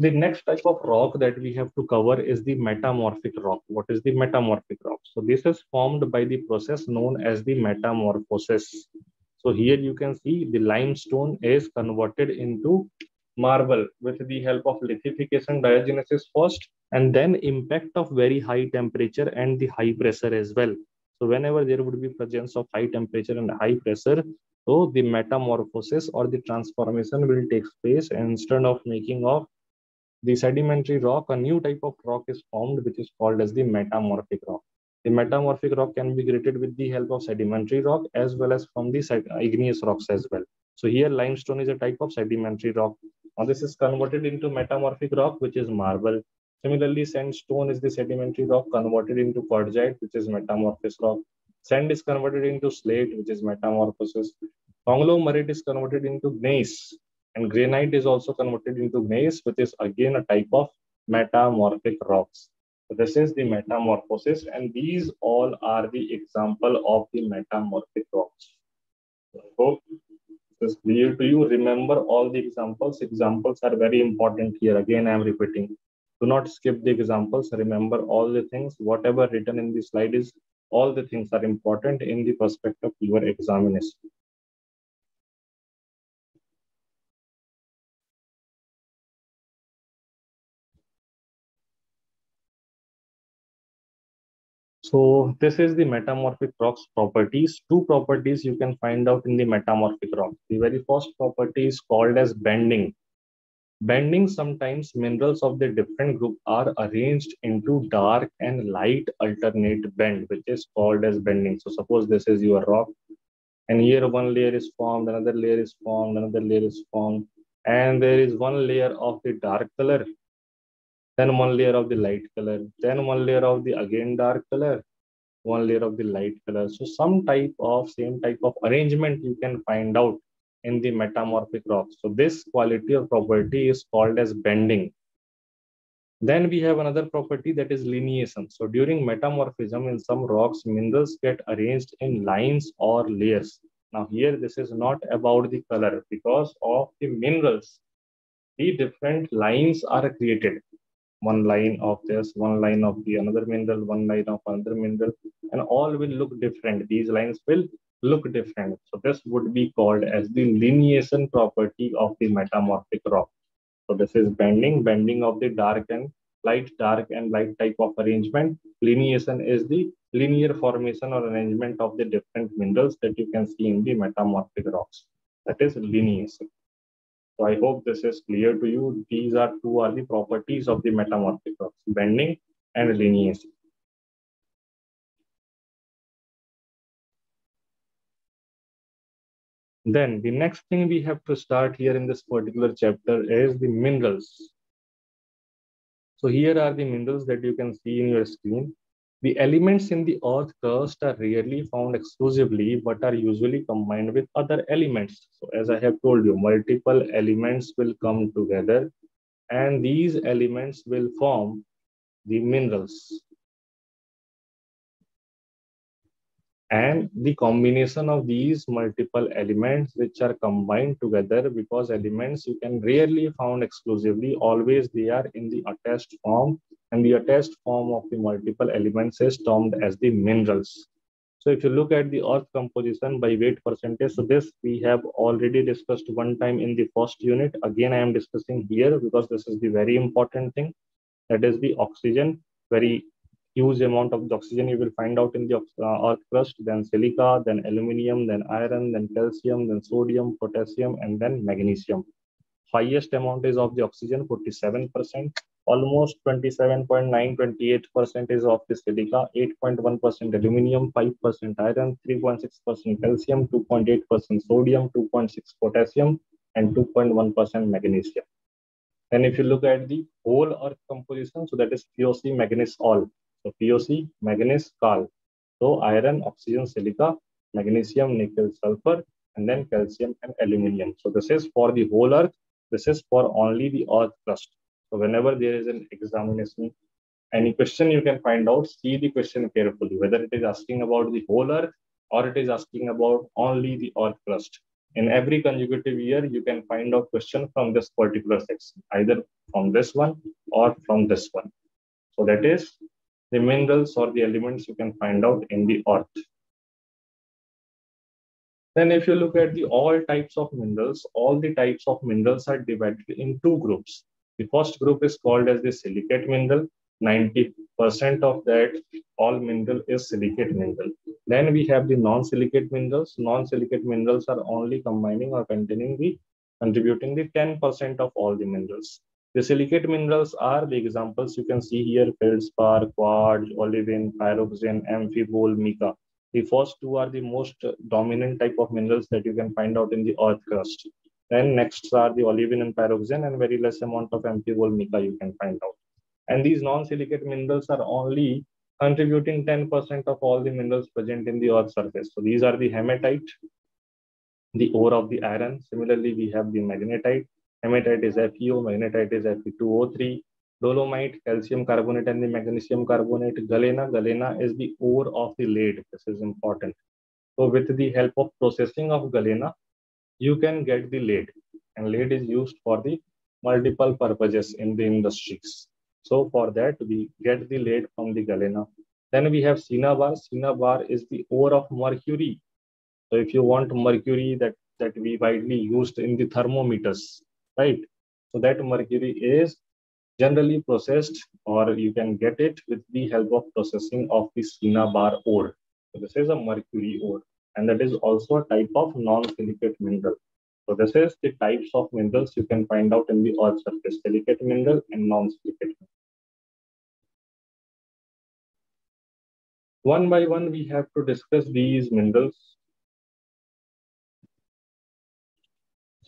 The next type of rock that we have to cover is the metamorphic rock. What is the metamorphic rock? So this is formed by the process known as the metamorphosis. So here you can see the limestone is converted into marble with the help of lithification diagenesis first and then impact of very high temperature and the high pressure as well. So whenever there would be presence of high temperature and high pressure, so the metamorphosis or the transformation will take place instead of making of the sedimentary rock, a new type of rock is formed, which is called as the metamorphic rock. The metamorphic rock can be created with the help of sedimentary rock as well as from the igneous rocks as well. So here limestone is a type of sedimentary rock. Now this is converted into metamorphic rock, which is marble. Similarly, sandstone is the sedimentary rock converted into quartzite, which is metamorphosis rock. Sand is converted into slate, which is metamorphosis. Conglomerate is converted into gneiss, and granite is also converted into gneiss, which is again a type of metamorphic rocks. So this is the metamorphosis, and these all are the example of the metamorphic rocks. So hope this is clear to you. Remember all the examples. Examples are very important here. Again, I am repeating. Do not skip the examples. Remember all the things. Whatever written in the slide is, all the things are important in the perspective of your examination. So this is the metamorphic rocks properties. Two properties you can find out in the metamorphic rock. The very first property is called as banding. Banding sometimes minerals of the different group are arranged into dark and light alternate band, which is called as banding. So suppose this is your rock and here one layer is formed, another layer is formed, another layer is formed, and there is one layer of the dark color then one layer of the light color, then one layer of the again dark color, one layer of the light color. So some type of same type of arrangement you can find out in the metamorphic rocks. So this quality or property is called as banding. Then we have another property that is lineation. So during metamorphism in some rocks, minerals get arranged in lines or layers. Now here, this is not about the color because of the minerals. The different lines are created one line of this, one line of the another mineral, one line of another mineral, and all will look different. These lines will look different. So this would be called as the lineation property of the metamorphic rock. So this is banding, banding of the dark and light, dark and light type of arrangement. Lineation is the linear formation or arrangement of the different minerals that you can see in the metamorphic rocks. That is lineation. So I hope this is clear to you. These are two are the properties of the metamorphic rocks, banding and lineation. Then the next thing we have to start here in this particular chapter is the minerals. So here are the minerals that you can see in your screen. The elements in the earth crust are rarely found exclusively, but are usually combined with other elements. So as I have told you, multiple elements will come together and these elements will form the minerals. And the combination of these multiple elements which are combined together because elements you can rarely found exclusively always they are in the attached form. And the attached form of the multiple elements is termed as the minerals. So if you look at the earth composition by weight percentage so this we have already discussed one time in the first unit. Again i am discussing here because this is the very important thing. That is the oxygen very huge amount of the oxygen you will find out in the uh, earth crust, then silica, then aluminium, then iron, then calcium, then sodium, potassium, and then magnesium. Highest amount is of the oxygen, 47%. Almost 27.9, 28% is of the silica, 8.1% aluminium, 5% iron, 3.6% calcium, 2.8% sodium, 2.6 potassium, and 2.1% magnesium. And if you look at the whole earth composition, so that is POC, manganese, all. So POC, manganese, Cal. So iron, oxygen, silica, magnesium, nickel, sulfur, and then calcium and aluminium. So this is for the whole earth. This is for only the earth crust. So whenever there is an examination, any question you can find out, see the question carefully, whether it is asking about the whole earth or it is asking about only the earth crust. In every consecutive year, you can find out question from this particular section, either from this one or from this one. So that is the minerals or the elements you can find out in the earth. Then if you look at the all types of minerals, all the types of minerals are divided in two groups. The first group is called as the silicate mineral. 90% of that all mineral is silicate mineral. Then we have the non-silicate minerals. Non-silicate minerals are only combining or containing the contributing the 10% of all the minerals. The silicate minerals are the examples you can see here, feldspar, quartz, olivine, pyroxene, amphibole, mica. The first two are the most dominant type of minerals that you can find out in the earth crust. Then next are the olivine and pyroxene and very less amount of amphibole mica you can find out. And these non-silicate minerals are only contributing 10% of all the minerals present in the earth's surface. So these are the hematite, the ore of the iron. Similarly, we have the magnetite. Hematite is FeO, magnetite is Fe2O3. Dolomite, calcium carbonate, and the magnesium carbonate. Galena, galena is the ore of the lead. This is important. So with the help of processing of galena, you can get the lead. And lead is used for the multiple purposes in the industries. So for that, we get the lead from the galena. Then we have cinnabar. Cinnabar is the ore of mercury. So if you want mercury that, that we widely used in the thermometers, right? So that mercury is generally processed or you can get it with the help of processing of the cinnabar ore. So this is a mercury ore and that is also a type of non-silicate mineral. So this is the types of minerals you can find out in the earth surface, silicate mineral and non-silicate mineral. One by one, we have to discuss these minerals.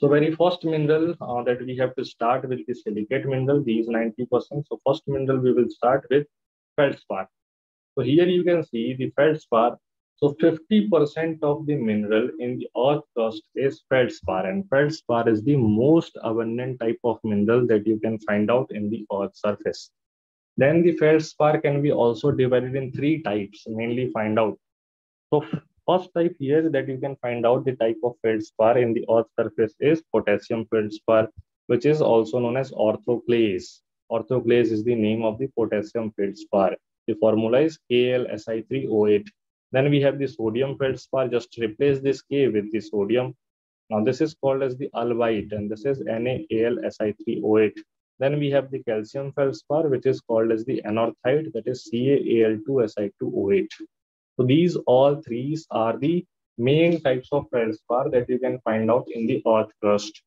So very first mineral uh, that we have to start with the silicate mineral, these 90%. So first mineral we will start with feldspar. So here you can see the feldspar so 50% of the mineral in the earth crust is feldspar and feldspar is the most abundant type of mineral that you can find out in the earth surface. Then the feldspar can be also divided in three types, mainly find out. So first type here that you can find out the type of feldspar in the earth surface is potassium feldspar, which is also known as orthoclase. Orthoclase is the name of the potassium feldspar. The formula is KLSI3O8 then we have the sodium feldspar, just replace this K with the sodium. Now this is called as the albite and this is NaAlSi3O8. Then we have the calcium feldspar, which is called as the anorthite, that is CaAl2Si2O8. So these all three are the main types of feldspar that you can find out in the earth crust.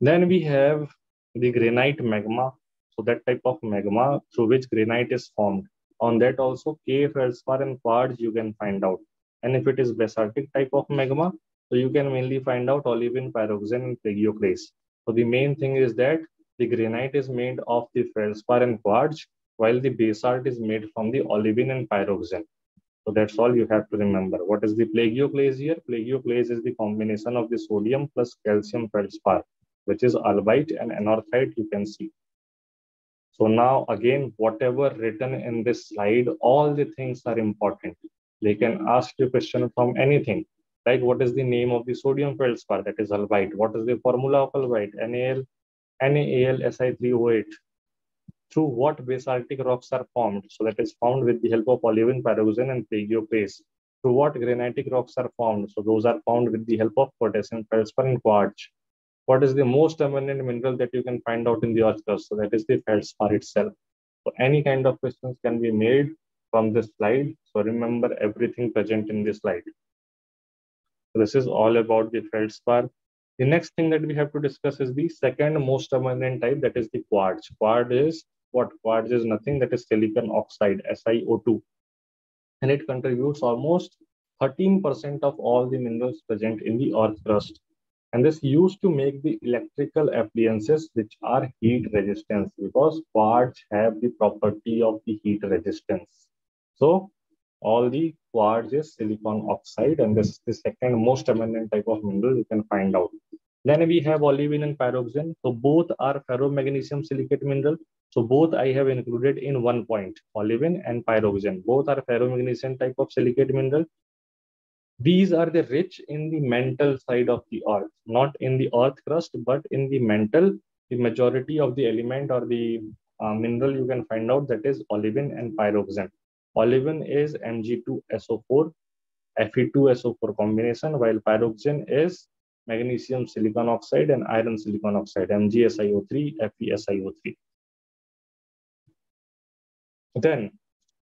Then we have the granite magma. So that type of magma through which granite is formed. On that also, K feldspar and quartz you can find out. And if it is basaltic type of magma, so you can mainly find out olivine, pyroxene, and plagioclase. So the main thing is that the granite is made of the feldspar and quartz, while the basalt is made from the olivine and pyroxene. So that's all you have to remember. What is the plagioclase here? Plagioclase is the combination of the sodium plus calcium feldspar, which is albite and anorthite you can see. So now again, whatever written in this slide, all the things are important. They can ask you question from anything. Like what is the name of the sodium feldspar that is albite? What is the formula of albite? NaL, NaAlSi3O8. Through what basaltic rocks are formed? So that is found with the help of olivine, pyroxene, and plagioclase. Through what granitic rocks are formed? So those are found with the help of potassium feldspar and quartz what is the most abundant mineral that you can find out in the earth crust? So that is the feldspar itself. So any kind of questions can be made from this slide. So remember everything present in this slide. So this is all about the feldspar. The next thing that we have to discuss is the second most abundant type, that is the quartz. Quartz is what? Quartz is nothing that is silicon oxide, SiO2. And it contributes almost 13% of all the minerals present in the earth crust and this used to make the electrical appliances which are heat resistant because quartz have the property of the heat resistance. So all the quartz is silicon oxide and this is the second most abundant type of mineral you can find out. Then we have olivine and pyroxene. So both are ferromagnesium silicate mineral. So both I have included in one point, olivine and pyroxene. Both are ferromagnesium type of silicate mineral these are the rich in the mantle side of the earth, not in the earth crust, but in the mantle. the majority of the element or the uh, mineral you can find out that is olivine and pyroxene. Olivine is Mg2SO4, Fe2SO4 combination, while pyroxene is magnesium silicon oxide and iron silicon oxide, MgSiO3, FeSiO3. Then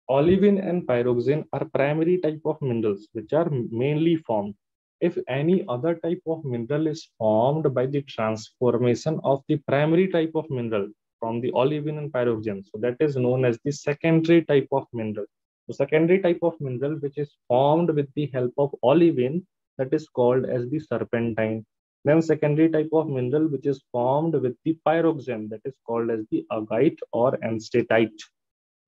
olivine and pyroxene are primary type of minerals which are mainly formed if any other type of mineral is formed by the transformation of the primary type of mineral from the olivine and pyroxene. So that is known as the secondary type of mineral. The secondary type of mineral which is formed with the help of olivine that is called as the serpentine. Then secondary type of mineral which is formed with the pyroxene that is called as the augite or enstatite.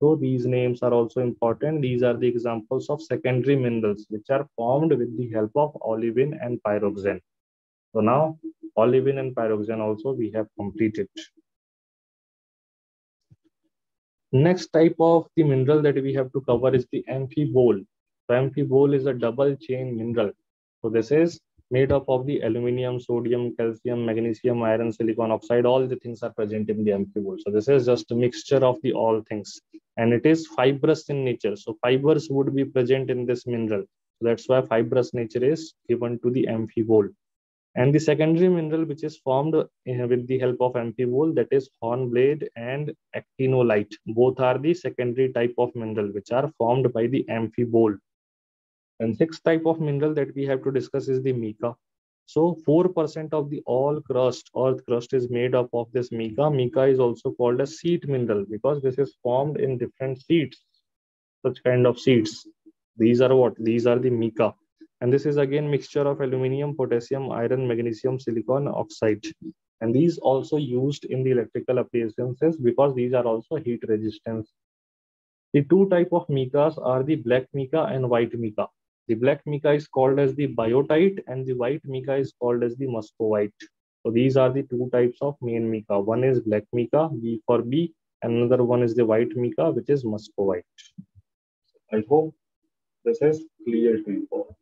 So these names are also important. These are the examples of secondary minerals which are formed with the help of olivine and pyroxene. So now olivine and pyroxene also we have completed. Next type of the mineral that we have to cover is the amphibole. So amphibole is a double chain mineral. So this is made up of the aluminium, sodium, calcium, magnesium, iron, silicon oxide. All the things are present in the amphibole. So this is just a mixture of the all things. And it is fibrous in nature. So fibers would be present in this mineral. So that's why fibrous nature is given to the amphibole. And the secondary mineral which is formed eh, with the help of amphibole that is hornblende and actinolite. Both are the secondary type of mineral which are formed by the amphibole. And sixth type of mineral that we have to discuss is the mica. So 4% of the all crust, earth crust is made up of this mica. Mica is also called a sheet mineral because this is formed in different sheets, such kind of sheets. These are what? These are the mica. And this is again mixture of aluminium, potassium, iron, magnesium, silicon oxide. And these also used in the electrical appliances because these are also heat resistant. The two type of micas are the black mica and white mica. The black mica is called as the biotite and the white mica is called as the muscovite. So these are the two types of main mica. One is black mica, B for B, another one is the white mica, which is muscovite. I hope this is clear to you all.